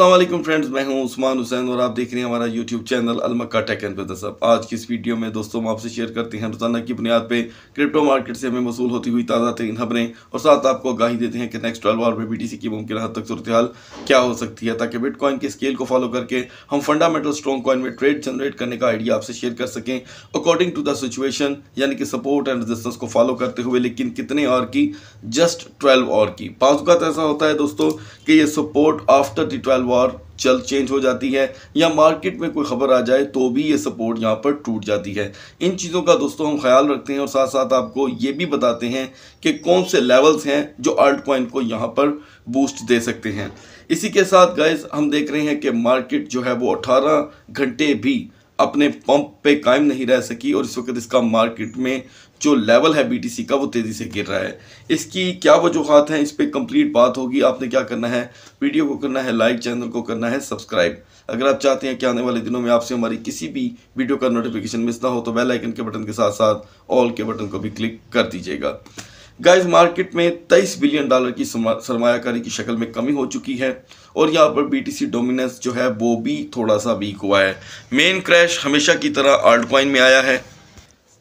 वालेकुम फ्रेंड्स, मैं हूँ उस्मान हुसैन और आप देख रहे हैं हमारा YouTube channel अलमक्का tech and business अब आज की इस वीडियो में दोस्तों हम आपसे शेयर करते हैं रोज़ाना की बुनियाद पे क्रिप्टो मार्केट से हमें वसूल होती हुई ताज़ा तरीन खबरें और साथ आपको आगाही देते हैं कि नेक्स्ट ट्वेल्व आवर में बी की मुमकिन हद तक सूरत हाल क्या हो सकती है, ताकि बिटकॉइन के स्केल को फॉलो करके हम फंडामेंटल स्ट्रॉन्ग कॉइन में ट्रेड जनरेट करने का आइडिया आपसे शेयर कर सकें। अकॉर्डिंग टू द सिचुएशन यानी कि सपोर्ट एंड रजिस्टेंस को फॉलो करते हुए, लेकिन कितने और की? जस्ट ट्वेल्व और की। पास ऐसा होता है दोस्तों कि ये सपोर्ट आफ्टर द ट्वेल्व और जल्द चेंज हो जाती है, या मार्केट में कोई खबर आ जाए तो भी ये सपोर्ट यहाँ पर टूट जाती है। इन चीज़ों का दोस्तों हम ख्याल रखते हैं और साथ साथ आपको ये भी बताते हैं कि कौन से लेवल्स हैं जो आल्ट कॉइन को यहाँ पर बूस्ट दे सकते हैं। इसी के साथ गाइज़ हम देख रहे हैं कि मार्केट जो है वो 18 घंटे भी अपने पंप पे कायम नहीं रह सकी और इस वक्त इसका मार्केट में जो लेवल है बीटीसी का, वो तेज़ी से गिर रहा है। इसकी क्या वजूहत हैं? इस पर कंप्लीट बात होगी। आपने क्या करना है? वीडियो को करना है लाइक चैनल को करना है सब्सक्राइब अगर आप चाहते हैं कि आने वाले दिनों में आपसे हमारी किसी भी वीडियो का नोटिफिकेशन मिस ना हो तो बेल आइकन के बटन के साथ साथ ऑल के बटन को भी क्लिक कर दीजिएगा। गाइस मार्केट में 23 बिलियन डॉलर की सरमायाकारी की शक्ल में कमी हो चुकी है और यहाँ पर बीटीसी डोमिनेंस जो है, वो भी थोड़ा सा वीक हुआ है। मेन क्रैश हमेशा की तरह आल्ट कॉइन में आया है।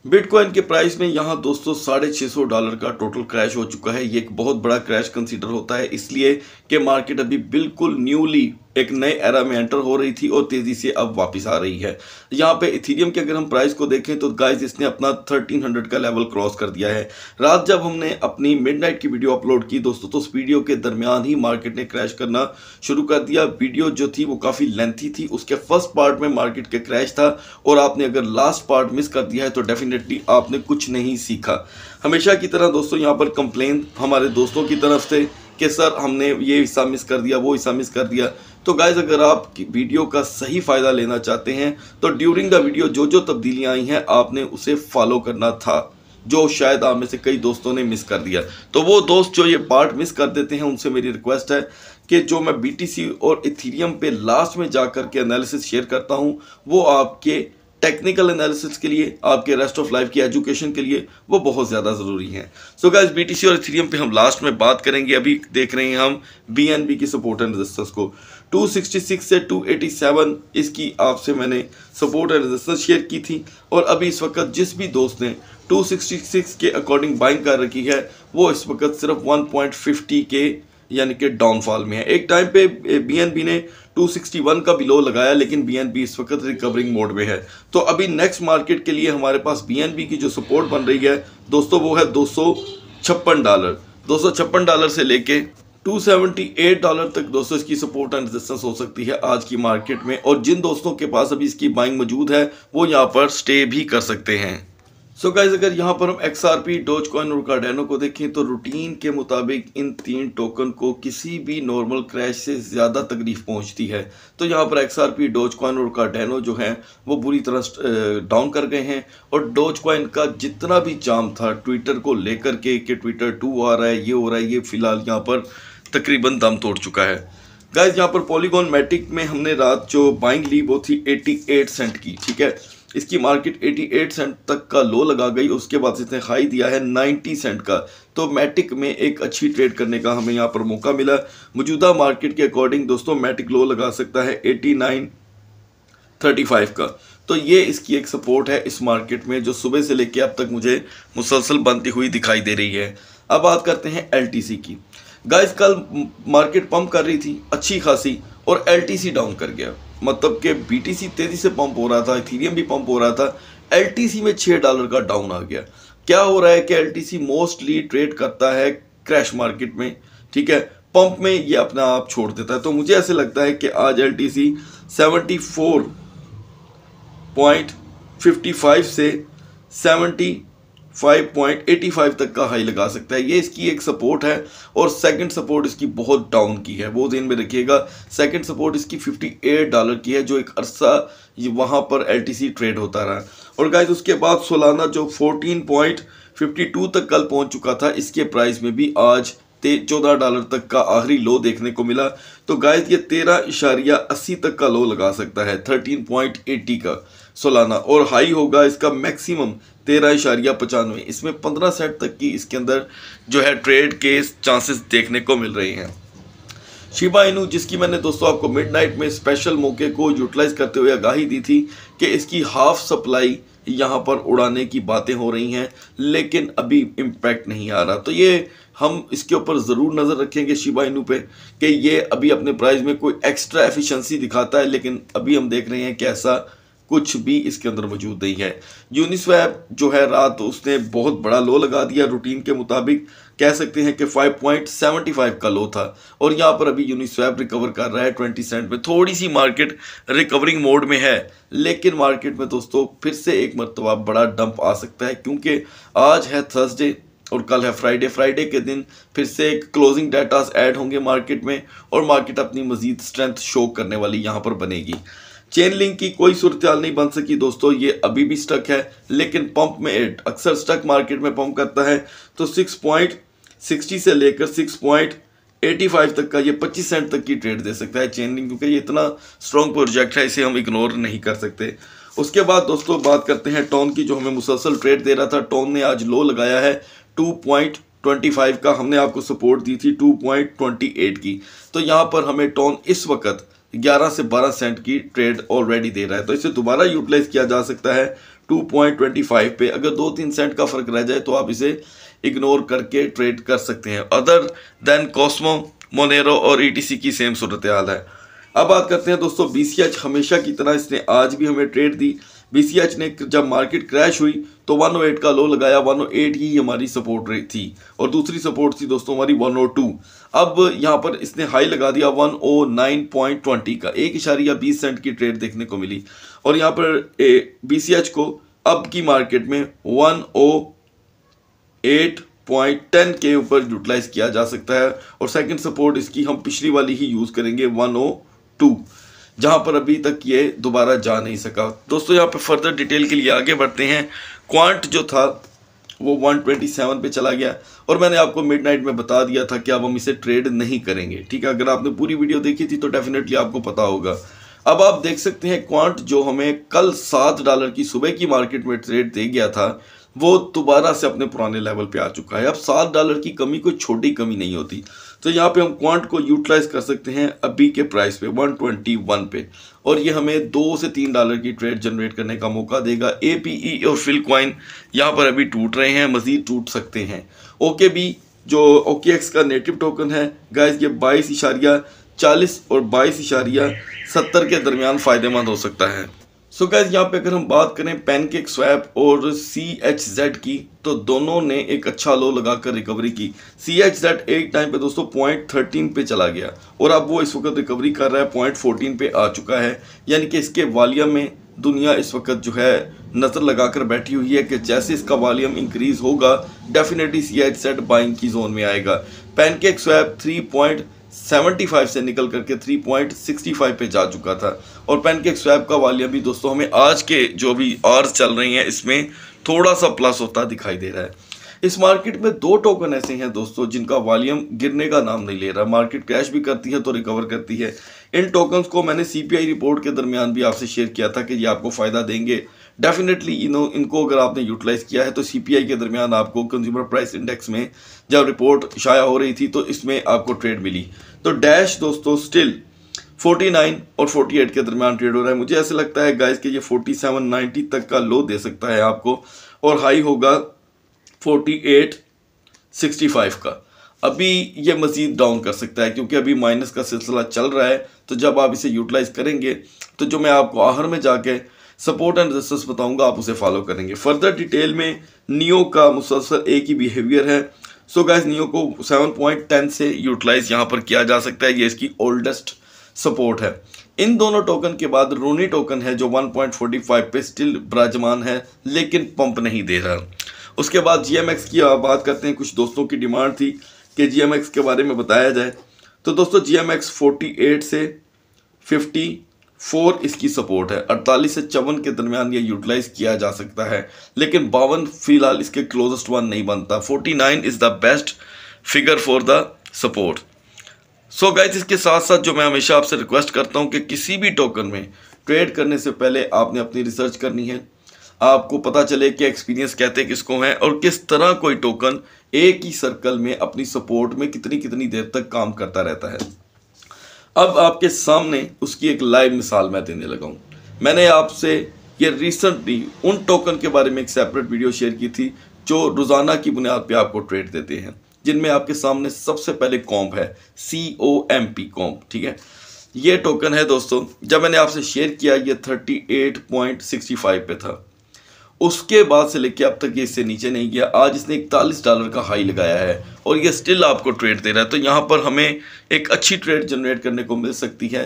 बिटकॉइन के प्राइस में यहाँ दोस्तों साढ़े छः सौ डॉलर का टोटल क्रैश हो चुका है। ये एक बहुत बड़ा क्रैश कंसीडर होता है, इसलिए कि मार्केट अभी बिल्कुल न्यूली एक नए एरा में एंटर हो रही थी और तेज़ी से अब वापस आ रही है। यहाँ पे इथीरियम के अगर हम प्राइस को देखें तो गाइस इसने अपना 1300 का लेवल क्रॉस कर दिया है। रात जब हमने अपनी मिडनाइट की वीडियो अपलोड की, दोस्तों तो उस वीडियो के दरमियान ही मार्केट ने क्रैश करना शुरू कर दिया। वीडियो जो थी वो काफ़ी लेंथी थी। उसके फ़र्स्ट पार्ट में मार्केट के क्रैश था और आपने अगर लास्ट पार्ट मिस कर दिया है तो डेफिनेटली आपने कुछ नहीं सीखा। हमेशा की तरह, दोस्तों, यहाँ पर कंप्लेन हमारे दोस्तों की तरफ़ से कि, सर, हमने ये हिस्सा मिस कर दिया, वो हिस्सा मिस कर दिया। तो गाइज़ अगर आप वीडियो का सही फ़ायदा लेना चाहते हैं तो ड्यूरिंग द वीडियो जो जो तब्दीलियाँ आई हैं, आपने उसे फॉलो करना था, जो शायद आप में से कई दोस्तों ने मिस कर दिया। तो वो दोस्त जो ये पार्ट मिस कर देते हैं, उनसे मेरी रिक्वेस्ट है कि जो मैं बीटीसी और इथीरियम पे लास्ट में जा कर के एनालिसिस शेयर करता हूँ, वो आपके टेक्निकल एनालिसिस के लिए, आपके रेस्ट ऑफ़ लाइफ की एजुकेशन के लिए वो बहुत ज़्यादा ज़रूरी है। सो गाइस बीटीसी और इथेरियम पे हम लास्ट में बात करेंगे। अभी देख रहे हैं हम बीएनबी की सपोर्ट एंड रेजिस्टेंस को। 266 से 287 इसकी आपसे मैंने सपोर्ट एंड रेजिस्टेंस शेयर की थी। और अभी इस वक्त जिस भी दोस्त ने 266 के अकॉर्डिंग बाइंग कर रखी है, वो इस वक्त सिर्फ़ 1.50 के, यानी कि डाउनफॉल में है। एक टाइम पे बीएनबी ने 261 का बिलो लगाया, लेकिन बीएनबी इस वक्त रिकवरिंग मोड में है। तो अभी नेक्स्ट मार्केट के लिए हमारे पास बीएनबी की जो सपोर्ट बन रही है, दोस्तों, वो है दो सौ छप्पन डॉलर दो डॉलर से लेके 278 डॉलर तक दोस्तों इसकी सपोर्ट एंड रेजिस्टेंस हो सकती है आज की मार्केट में। और जिन दोस्तों के पास अभी इसकी बाइंग मौजूद है, वो यहाँ पर स्टे भी कर सकते हैं। सो so गाइज़ अगर यहाँ पर हम X R P doge coin और कार्डेनो को देखें तो रूटीन के मुताबिक इन तीन टोकन को किसी भी नॉर्मल क्रैश से ज़्यादा तकलीफ़ पहुँचती है। तो यहाँ पर X R P dose coin और कार्डेनो जो है, वो बुरी तरह डाउन कर गए हैं। और डोज कॉइन का जितना भी जाम था ट्विटर को लेकर के कि ट्विटर टू आ रहा है, ये हो रहा है, ये फ़िलहाल यहाँ पर तकरीबन दम तोड़ चुका है। गाइज़ यहाँ पर पॉलीगॉन मैटिक में हमने रात जो बाइंग ली वो थी 88 सेंट की, ठीक है? इसकी मार्केट 88 सेंट तक का लो लगा गई, उसके बाद इसने हाई दिया है 90 सेंट का। तो मैटिक में एक अच्छी ट्रेड करने का हमें यहाँ पर मौका मिला। मौजूदा मार्केट के अकॉर्डिंग दोस्तों मैटिक लो लगा सकता है 89 35 का। तो ये इसकी एक सपोर्ट है इस मार्केट में, जो सुबह से लेके अब तक मुझे मुसलसल बनती हुई दिखाई दे रही है। अब बात करते हैं एलटीसी की। गाइस कल मार्केट पंप कर रही थी, अच्छी खासी, और एलटीसी डाउन कर गया। मतलब कि बीटीसी तेज़ी से पंप हो रहा था इथीरियम भी पंप हो रहा था एलटीसी में छः डॉलर का डाउन आ गया। क्या हो रहा है कि एलटीसी मोस्टली ट्रेड करता है क्रैश मार्केट में, ठीक है? पंप में ये अपना आप छोड़ देता है। तो मुझे ऐसे लगता है कि आज L T C seventy four point fifty five से सेवेंटी 5.85 तक का हाई लगा सकता है। ये इसकी एक सपोर्ट है और सेकंड सपोर्ट इसकी बहुत डाउन की है। वो दिन में रखिएगा सेकंड सपोर्ट इसकी 58 डॉलर की है, जो एक अरसा वहाँ पर एलटीसी ट्रेड होता रहा। और गाइज़ उसके बाद सोलाना जो 14.52 तक कल पहुँच चुका था, इसके प्राइस में भी आज चौदह डॉलर तक का आखिरी लो देखने को मिला। तो गाइज़ ये तेरह इशारिया अस्सी तक का लो लगा सकता है थर्टीन पॉइंट एट्टी का। सोलाना, और हाई होगा इसका मैक्सिमम तेरह इशारिया पचानवे। इसमें पंद्रह सेट तक की इसके अंदर जो है ट्रेड के चांसेस देखने को मिल रहे हैं। शिबा इनू, जिसकी मैंने दोस्तों आपको मिडनाइट में स्पेशल मौके को यूटिलाइज करते हुए आगाही दी थी कि इसकी हाफ़ सप्लाई यहाँ पर उड़ाने की बातें हो रही हैं, लेकिन अभी इम्पैक्ट नहीं आ रहा। तो ये हम इसके ऊपर ज़रूर नज़र रखेंगे शिबा इनू पे कि ये अभी अपने प्राइस में कोई एक्स्ट्रा एफिशिएंसी दिखाता है, लेकिन अभी हम देख रहे हैं कि ऐसा कुछ भी इसके अंदर मौजूद नहीं है। यूनिस्वैप जो है, रात उसने बहुत बड़ा लो लगा दिया। रूटीन के मुताबिक कह सकते हैं कि 5.75 का लो था। और यहाँ पर अभी यूनिस्वैप रिकवर कर रहा है 20 सेंट में थोड़ी सी मार्केट रिकवरिंग मोड में है। लेकिन मार्केट में दोस्तों, फिर से एक मरतबा बड़ा डंप आ सकता है, क्योंकि आज है थर्सडे और कल है फ्राइडे फ्राइडे के दिन फिर से एक क्लोजिंग डाटास ऐड होंगे मार्केट में और मार्केट अपनी मजीद स्ट्रेंथ शो करने वाली यहाँ पर बनेगी। चेन लिंक की कोई सूरत नहीं बन सकी दोस्तों, ये अभी भी स्टक है, लेकिन पंप में अक्सर स्टक मार्केट में पंप करता है। तो सिक्स पॉइंट सिक्सटी से लेकर सिक्स पॉइंट एटी फाइव तक का ये पच्चीस सेंट तक की ट्रेड दे सकता है चेन लिंक, क्योंकि ये इतना स्ट्रॉन्ग प्रोजेक्ट है, इसे हम इग्नोर नहीं कर सकते। उसके बाद दोस्तों, बात करते हैं टोन की, जो हमें मुसलसल ट्रेड दे रहा था। टोन ने आज लो लगाया है टू पॉइंट ट्वेंटी फाइव का हमने आपको सपोर्ट दी थी टू पॉइंट ट्वेंटी एट की। तो यहाँ पर हमें टोन इस वक्त 11 से 12 सेंट की ट्रेड ऑलरेडी दे रहा है। तो इसे दोबारा यूटिलाइज किया जा सकता है 2.25 पे। अगर दो तीन सेंट का फ़र्क रह जाए तो आप इसे इग्नोर करके ट्रेड कर सकते हैं। अदर देन कॉस्मो मोनेरो और ईटीसी की सेम सूरत हाल है। अब बात करते हैं दोस्तों बीसीएच हमेशा की तरह इसने आज भी हमें ट्रेड दी। बीसीएच ने जब मार्केट क्रैश हुई तो 108 का लो लगाया 108 ही हमारी सपोर्ट रेट थी। और दूसरी सपोर्ट थी दोस्तों हमारी 102 अब यहाँ पर इसने हाई लगा दिया 109.20 का। एक इशारिया बीस सेंट की ट्रेड देखने को मिली। और यहाँ पर बीसीएच को अब की मार्केट में 108.10 के ऊपर यूटिलाइज किया जा सकता है। और सेकंड सपोर्ट इसकी हम पिछली वाली ही यूज़ करेंगे 102 जहाँ पर अभी तक ये दोबारा जा नहीं सका। दोस्तों, यहाँ पे फर्दर डिटेल के लिए आगे बढ़ते हैं। क्वांट जो था, वो 127 पे चला गया। और मैंने आपको मिडनाइट में बता दिया था कि अब हम इसे ट्रेड नहीं करेंगे, ठीक है? अगर आपने पूरी वीडियो देखी थी तो डेफिनेटली आपको पता होगा। अब आप देख सकते हैं क्वांट जो हमें कल सात डॉलर की सुबह की मार्केट में ट्रेड दे गया था वो दोबारा से अपने पुराने लेवल पे आ चुका है। अब सात डॉलर की कमी कोई छोटी कमी नहीं होती। तो यहाँ पे हम क्वांट को यूटिलाइज कर सकते हैं अभी के प्राइस पे 121 पे। और ये हमें दो से तीन डॉलर की ट्रेड जनरेट करने का मौका देगा। ए पी और फिल क्वाइन यहाँ पर अभी टूट रहे हैं, मजीद टूट सकते हैं। ओके बी जो ओके एक्स का नेटिव टोकन है गाइज़ ये बाईस इशारिया, चालीस और बाईस इशारिया सत्तर के दरमियान फ़ायदेमंद हो सकता है। सो गैस यहाँ पे अगर हम बात करें पैनकेक स्वैप और सी एच जेड की तो दोनों ने एक अच्छा लो लगाकर रिकवरी की। सी एच जेड एक टाइम पे दोस्तों पॉइंट थर्टीन पे चला गया और अब वो इस वक्त रिकवरी कर रहा है पॉइंट फोर्टीन पे आ चुका है। यानी कि इसके वॉल्यूम में दुनिया इस वक्त जो है नज़र लगाकर बैठी हुई है कि जैसे इसका वॉल्यूम इंक्रीज होगा definitely C H Z buying की जोन में आएगा। पैनकेक स्वैप थ्री पॉइंट 75 से निकल करके 3.65 पे जा चुका था। और पैनकेक स्वैप का वालिया भी दोस्तों, हमें आज के जो भी आर्स चल रही हैं, इसमें थोड़ा सा प्लस होता दिखाई दे रहा है। इस मार्केट में दो टोकन ऐसे हैं दोस्तों, जिनका वॉल्यूम गिरने का नाम नहीं ले रहा। मार्केट क्रैश भी करती है तो रिकवर करती है। इन टोकन्स को मैंने सीपीआई रिपोर्ट के दरमियान भी आपसे शेयर किया था कि ये आपको फ़ायदा देंगे। डेफिनेटली इनो इनको अगर आपने यूटिलाइज किया है तो सीपीआई के दरमियान आपको कंज्यूमर प्राइस इंडेक्स में जब रिपोर्ट शाया हो रही थी तो इसमें आपको ट्रेड मिली। तो डैश दोस्तों स्टिल 49 और 48 के दरमियान ट्रेड हो रहा है। मुझे ऐसे लगता है गाइस कि ये 47 90 तक का लो दे सकता है आपको, और हाई होगा 48 65 का। अभी ये मज़ीद डाउन कर सकता है, क्योंकि अभी माइनस का सिलसिला चल रहा है तो जब आप इसे यूटिलाइज करेंगे तो जो मैं आपको आहर में जाके सपोर्ट एंड रेजिस्टेंस बताऊँगा, आप उसे फॉलो करेंगे। फर्दर डिटेल में नियो का मुसलसल एक ही बिहेवियर है। सो गैस नियो को 7.10 से यूटिलाइज यहाँ पर किया जा सकता है, ये इसकी ओल्डेस्ट सपोर्ट है। इन दोनों टोकन के बाद रोनी टोकन है, जो 1.45 पे स्टिल विराजमान है, लेकिन पंप नहीं दे रहा। उसके बाद जीएमएक्स की बात करते हैं, कुछ दोस्तों की डिमांड थी। कि जीएमएक्स के बारे में बताया जाए। तो दोस्तों जीएमएक्स 48 से 54 इसकी सपोर्ट है। 48 से चौवन के दरमियान ये यूटिलाइज किया जा सकता है। लेकिन बावन फ़िलहाल इसके क्लोजेस्ट वन नहीं बनता। 49 is the best figure for the support so guys इसके साथ साथ जो मैं हमेशा आपसे रिक्वेस्ट करता हूँ कि किसी भी टोकन में ट्रेड करने से पहले आपने अपनी रिसर्च करनी है। आपको पता चले कि एक्सपीरियंस कहते किसको हैं और किस तरह कोई टोकन एक ही सर्कल में अपनी सपोर्ट में कितनी कितनी देर तक काम करता रहता है। अब आपके सामने उसकी एक लाइव मिसाल मैं देने लगा हूँ। मैंने आपसे ये रिसेंटली उन टोकन के बारे में एक सेपरेट वीडियो शेयर की थी जो रोज़ाना की बुनियाद पर आपको ट्रेड देते हैं, जिनमें आपके सामने सबसे पहले कॉम्प है सी ओ एम पी कॉम्प ठीक है? ये टोकन है दोस्तों, जब मैंने आपसे शेयर किया, ये thirty eight point sixty five पे था। उसके बाद से लेके अब तक ये इससे नीचे नहीं गया। आज इसने इकतालीस डॉलर का हाई लगाया है और ये स्टिल आपको ट्रेड दे रहा है। तो यहाँ पर हमें एक अच्छी ट्रेड जनरेट करने को मिल सकती है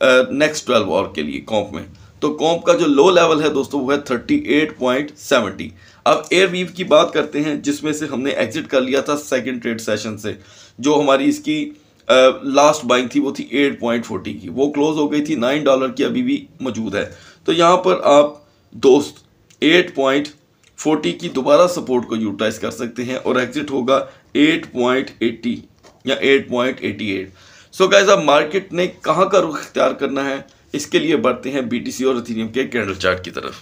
नेक्स्ट ट्वेल्व आवर के लिए कॉम्प में। तो कॉम्प का जो लो लेवल है दोस्तों, वो है थर्टी एट पॉइंट सेवेंटी अब एयर वीव की बात करते हैं, जिसमें से हमने एग्जिट कर लिया था सेकेंड ट्रेड सेशन से, जो हमारी इसकी लास्ट बाइंग थी, वो थी एट पॉइंट फोर्टी की। वो क्लोज हो गई थी नाइन डॉलर की अभी भी मौजूद है। तो यहाँ पर आप दोस्त एट पॉइंट फोर्टी की दोबारा सपोर्ट को यूटिलाइज कर सकते हैं और एग्जिट होगा एट पॉइंट एट्टी या eight point eighty eight. So guys अब मार्केट ने कहाँ का रुख अख्तियार करना है? इसके लिए बढ़ते हैं बीटीसी और इथेरियम के कैंडल चार्ट की तरफ़।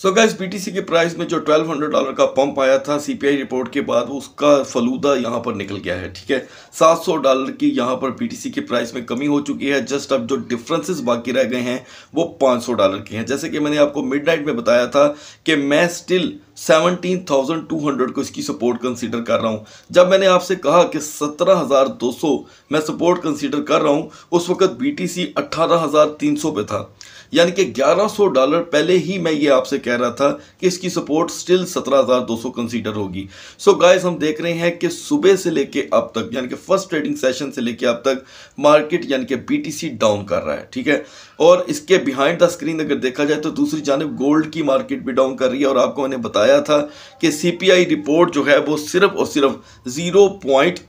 सो गैस बीटीसी के प्राइस में जो 1200 डॉलर का पंप आया था सीपीआई रिपोर्ट के बाद उसका फलूदा यहाँ पर निकल गया है, ठीक है? 700 डॉलर की यहाँ पर बीटीसी के प्राइस में कमी हो चुकी है। जस्ट अब जो डिफरेंसेस बाकी रह गए हैं, वो 500 डॉलर के हैं। जैसे कि मैंने आपको मिडनाइट में बताया था कि मैं स्टिल 17,200 को इसकी सपोर्ट कंसीडर कर रहा हूँ। जब मैंने आपसे कहा कि 17,200 मैं सपोर्ट कंसीडर कर रहा हूँ उस वक्त बीटीसी 18,300 पे था। यानी कि 1100 डॉलर पहले ही मैं ये आपसे कह रहा था कि इसकी सपोर्ट स्टिल 17,200 कंसीडर होगी। सो गाइस हम देख रहे हैं कि सुबह से लेके अब तक यानी कि फ़र्स्ट ट्रेडिंग सेशन से लेके अब तक मार्केट यानी कि बीटीसी डाउन कर रहा है ठीक है? और इसके बिहाइंड द स्क्रीन अगर देखा जाए तो दूसरी जानब गोल्ड की मार्केट भी डाउन कर रही है और आपको मैंने बताया था कि सीपीआई रिपोर्ट जो है वो सिर्फ़ और सिर्फ़ ज़ीरो पॉइंट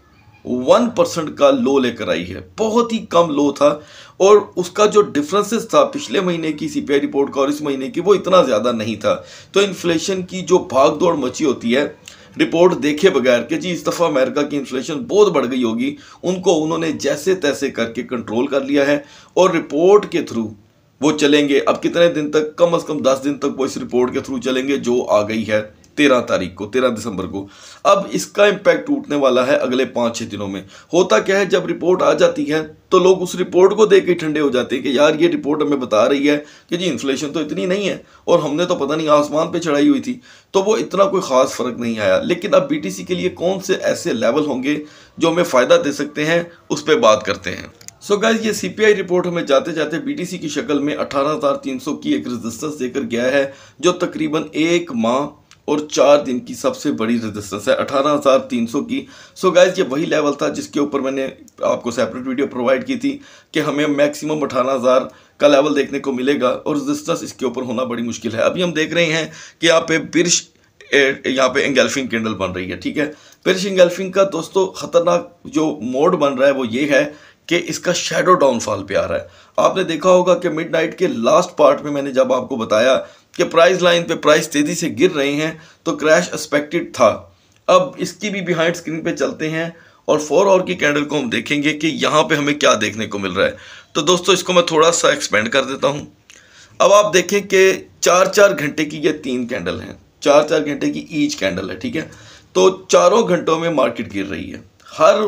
वन परसेंट का लो लेकर आई है। बहुत ही कम लो था और उसका जो डिफरेंसेस था पिछले महीने की सीपीआई रिपोर्ट का और इस महीने की वो इतना ज़्यादा नहीं था। तो इन्फ्लेशन की जो भाग दौड़ मची होती है रिपोर्ट देखे बगैर कि जी, इस दफ़ा अमेरिका की इन्फ्लेशन बहुत बढ़ गई होगी। उनको उन्होंने जैसे तैसे करके कंट्रोल कर लिया है और रिपोर्ट के थ्रू वो चलेंगे। अब कितने दिन तक? कम अज़ कम दस दिन तक वो इस रिपोर्ट के थ्रू चलेंगे जो आ गई है। तेरह तारीख को तेरह दिसंबर को। अब इसका इम्पैक्ट टूटने वाला है अगले पाँच छः दिनों में। होता क्या है जब रिपोर्ट आ जाती है तो लोग उस रिपोर्ट को देख के ठंडे हो जाते हैं कि यार ये रिपोर्ट हमें बता रही है कि जी इन्फ्लेशन तो इतनी नहीं है और हमने तो पता नहीं आसमान पे चढ़ाई हुई थी तो वो इतना कोई ख़ास फ़र्क नहीं आया। लेकिन अब बीटीसी के लिए कौन से ऐसे लेवल होंगे जो हमें फ़ायदा दे सकते हैं उस पर बात करते हैं। सो so गाइज़ ये सीपीआई रिपोर्ट हमें जाते जाते बीटीसी की शक्ल में 18,300 की एक रेजिस्टेंस देकर गया है जो तकरीबन एक माह और चार दिन की सबसे बड़ी रेजिस्टेंस है, अठारह हज़ार तीन सौ की। सो so गाइज़ ये वही लेवल था जिसके ऊपर मैंने आपको सेपरेट वीडियो प्रोवाइड की थी कि हमें मैक्सिमम अठारह हज़ार का लेवल देखने को मिलेगा और रेजिस्टेंस इसके ऊपर होना बड़ी मुश्किल है। अभी हम देख रहे हैं कि यहाँ पे बिरश यहाँ पे एंगल्फिंग कैंडल बन रही है, ठीक है? बिरश एंगल्फिंग का दोस्तों, ख़तरनाक जो मोड बन रहा है वो ये है कि इसका शेडो डाउनफॉल पे आ रहा है। आपने देखा होगा कि मिडनाइट के लास्ट पार्ट में मैंने जब आपको बताया कि प्राइस लाइन पे प्राइस तेज़ी से गिर रहे हैं तो क्रैश एक्सपेक्टेड था। अब इसकी भी बिहाइंड स्क्रीन पे चलते हैं और फोर आवर की कैंडल को हम देखेंगे कि यहाँ पे हमें क्या देखने को मिल रहा है। तो दोस्तों, इसको मैं थोड़ा सा एक्सपेंड कर देता हूँ। अब आप देखें कि चार चार घंटे की ये तीन कैंडल हैं। चार चार घंटे की ईच कैंडल है, ठीक है? तो चारों घंटों में मार्केट गिर रही है। हर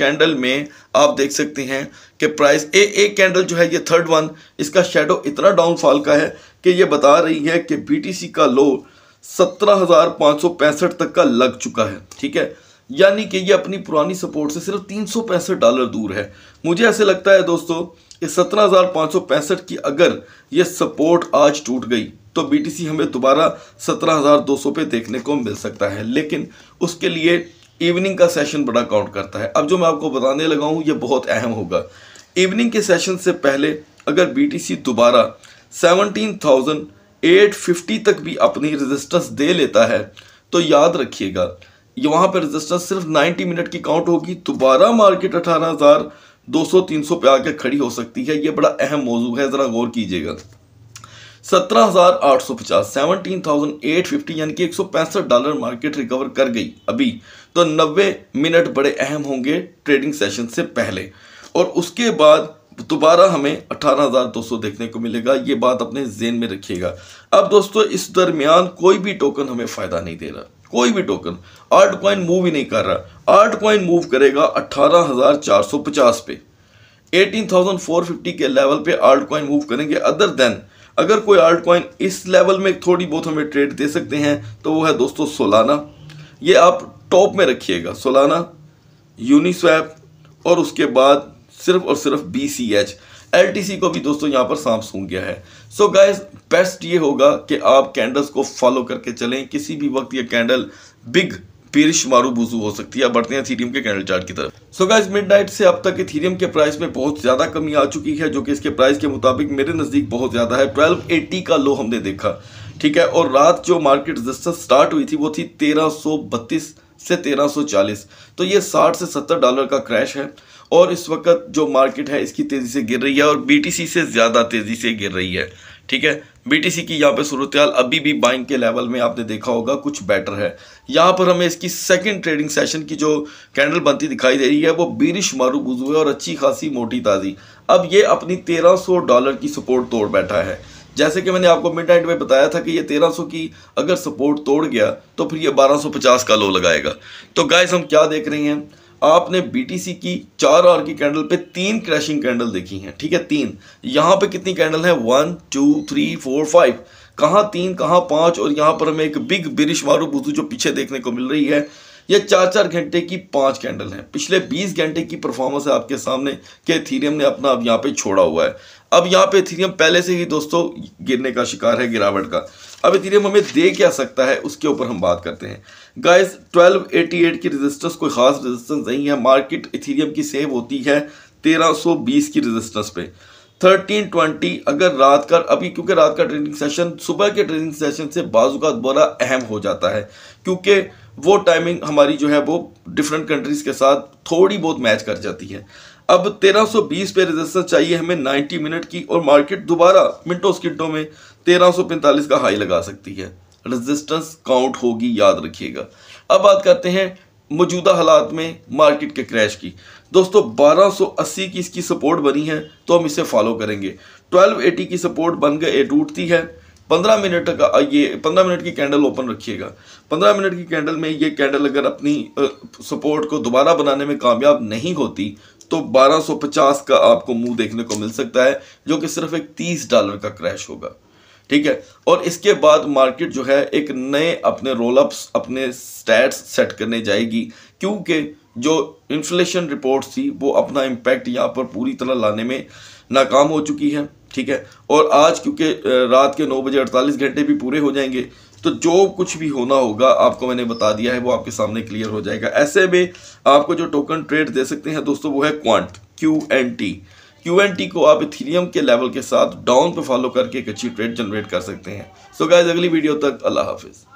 कैंडल में आप देख सकते हैं कि प्राइस ए एक कैंडल जो है, ये थर्ड वन इसका शेडो इतना डाउनफॉल का है कि ये बता रही है कि बीटीसी का लो सत्रह हज़ार पाँच सौ पैंसठ तक का लग चुका है, ठीक है? यानी कि ये अपनी पुरानी सपोर्ट से सिर्फ़ तीन सौ पैंसठ डॉलर दूर है। मुझे ऐसे लगता है दोस्तों कि सत्रह हज़ार पाँच सौ पैंसठ की अगर ये सपोर्ट आज टूट गई तो बीटीसी हमें दोबारा सत्रह हज़ार दो सौ पे देखने को मिल सकता है। लेकिन उसके लिए इवनिंग का सेशन बड़ा काउंट करता है। अब जो मैं आपको बताने लगा हूँ, ये बहुत अहम होगा। इवनिंग के सेशन से पहले अगर बीटीसी दोबारा सेवनटीन थाउज़ेंड एट फिफ्टी तक भी अपनी रेजिस्टेंस दे लेता है तो याद रखिएगा वहाँ पर रेजिस्टेंस सिर्फ़ 90 मिनट की काउंट होगी। दोबारा मार्केट अठारह हज़ार दो सौ तीन सौ पे आके खड़ी हो सकती है। ये बड़ा अहम मौजू है, ज़रा गौर कीजिएगा। सत्रह हज़ार आठ सौ पचास सेवनटीन थाउज़ेंड एट फिफ्टी यानी कि एक सौ पैंसठ डॉलर मार्केट रिकवर कर गई। अभी तो नब्बे मिनट बड़े अहम होंगे ट्रेडिंग सेशन से पहले। और उसके बाद दोबारा हमें 18,200 देखने को मिलेगा। ये बात अपने जेन में रखिएगा। अब दोस्तों इस दरमियान कोई भी टोकन हमें फ़ायदा नहीं दे रहा। कोई भी टोकन आर्ट कॉइन मूव ही नहीं कर रहा। आर्ट कॉइन मूव करेगा 18,450 पे। 18,450 के लेवल पे आर्ट कॉइन मूव करेंगे। अदर देन अगर कोई आल्ट कॉइन इस लेवल में थोड़ी बहुत हमें ट्रेड दे सकते हैं तो वो है दोस्तों सोलाना ये आप टॉप में रखिएगा सोलाना यूनिस्वैप और उसके बाद सिर्फ़ और सिर्फ़ B C H L T C को भी दोस्तों यहाँ पर सांप सूंघ गया है। सो गाइज़ बेस्ट ये होगा कि आप कैंडल्स को फॉलो करके चलें। किसी भी वक्त ये कैंडल बिग पीरिश मारू बुजू हो सकती है। बढ़ते हैं थीरियम के कैंडल चार्ट की तरफ़। सो गाइस मिडनाइट से अब तक थीरियम के प्राइस में बहुत ज़्यादा कमी आ चुकी है, जो कि इसके प्राइस के मुताबिक मेरे नज़दीक बहुत ज़्यादा है। 1280 का लो हमने देखा, ठीक है? और रात जो मार्केट रेजिस्टेंस स्टार्ट हुई थी, वो थी तेरह से 1340 तो ये 60 से 70 डॉलर का क्रैश है, और इस वक्त जो मार्केट है, इसकी तेज़ी से गिर रही है, और बीटीसी से ज़्यादा तेज़ी से गिर रही है, ठीक है? बीटीसी की यहाँ पे सूरत अभी भी बाइंग के लेवल में आपने देखा होगा, कुछ बेटर है। यहाँ पर हमें इसकी सेकंड ट्रेडिंग सेशन की जो कैंडल बनती दिखाई दे रही है, वो बीरिश मारू बुजू है और अच्छी खासी मोटी ताज़ी। अब ये अपनी 1300 डॉलर की सपोर्ट तोड़ बैठा है। जैसे कि मैंने आपको मिड नाइट में बताया था कि ये 1300 की अगर सपोर्ट तोड़ गया तो फिर ये 1250 का लो लगाएगा। तो गाइस हम क्या देख रहे हैं? आपने बीटीसी की चार आवर की कैंडल पे तीन क्रैशिंग कैंडल देखी हैं, ठीक है, तीन। यहाँ पे कितनी कैंडल है? One two three four five कहाँ तीन, कहाँ पाँच? और यहाँ पर हमें एक बिग बिरिश मारू बुजू जो पीछे देखने को मिल रही है। ये चार चार घंटे की पाँच कैंडल हैं। पिछले बीस घंटे की परफॉर्मेंस है आपके सामने कि थीरियम ने अपना अब यहाँ पे छोड़ा हुआ है। अब यहाँ पे इथीरियम पहले से ही दोस्तों गिरने का शिकार है, गिरावट का। अब इथीरियम हमें दे क्या सकता है, उसके ऊपर हम बात करते हैं। गाइस 1288 की रेजिस्टेंस कोई खास रेजिस्टेंस नहीं है। मार्केट इथीरियम की सेव होती है 1320 की रेजिस्टेंस पे। 1320 अगर रात का, अभी क्योंकि रात का ट्रेनिंग सेशन सुबह के ट्रेनिंग सेशन से बाजू का बड़ा अहम हो जाता है। क्योंकि वो टाइमिंग हमारी जो है वो डिफरेंट कंट्रीज़ के साथ थोड़ी बहुत मैच कर जाती है। अब 1320 पे रेजिस्टेंस चाहिए हमें 90 मिनट की और मार्केट दोबारा मिनटों स्किंटों में 1345 का हाई लगा सकती है। रेजिस्टेंस काउंट होगी, याद रखिएगा। अब बात करते हैं मौजूदा हालात में मार्केट के क्रैश की। दोस्तों 1280 की इसकी सपोर्ट बनी है तो हम इसे फॉलो करेंगे। 1280 की सपोर्ट बन गए टूटती है। पंद्रह मिनट का ये पंद्रह मिनट की कैंडल ओपन रखिएगा। पंद्रह मिनट की कैंडल में ये कैंडल अगर अपनी सपोर्ट को दोबारा बनाने में कामयाब नहीं होती तो 1250 का आपको मुँह देखने को मिल सकता है, जो कि सिर्फ़ एक 30 डॉलर का क्रैश होगा। ठीक है? और इसके बाद मार्केट जो है एक नए अपने रोलअप्स अपने स्टैट्स सेट करने जाएगी। क्योंकि जो इन्फ्लेशन रिपोर्ट थी, वो अपना इम्पैक्ट यहाँ पर पूरी तरह लाने में नाकाम हो चुकी है, ठीक है? और आज क्योंकि रात के नौ बजे अड़तालीस घंटे भी पूरे हो जाएँगे तो जो कुछ भी होना होगा, आपको मैंने बता दिया है, वो आपके सामने क्लियर हो जाएगा। ऐसे में आपको जो टोकन ट्रेड दे सकते हैं दोस्तों, वो है quant Q N T Q N T को आप इथीरियम के लेवल के साथ डाउन पे फॉलो करके एक अच्छी ट्रेड जनरेट कर सकते हैं। सो so गाइज़ अगली वीडियो तक अल्लाह हाफिज़।